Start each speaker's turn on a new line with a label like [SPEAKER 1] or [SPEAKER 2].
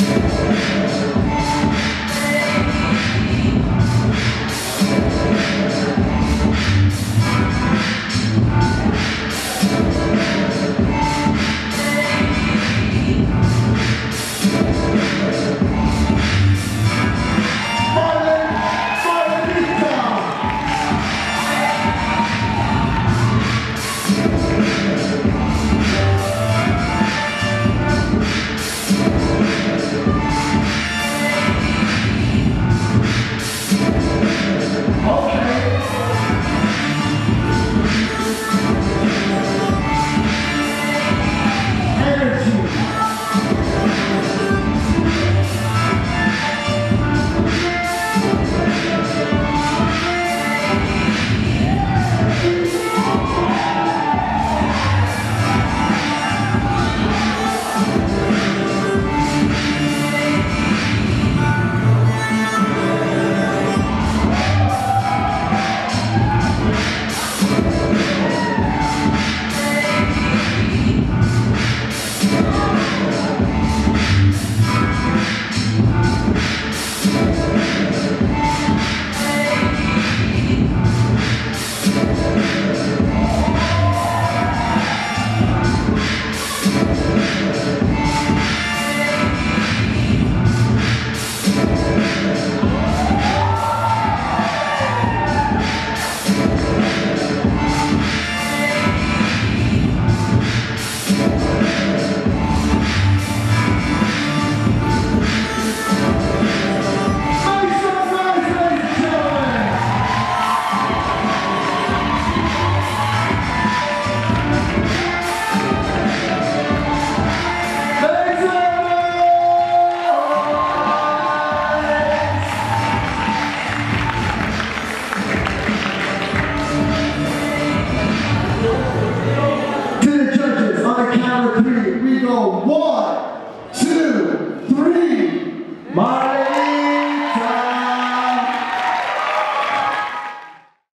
[SPEAKER 1] Yes. Thank you. Agora,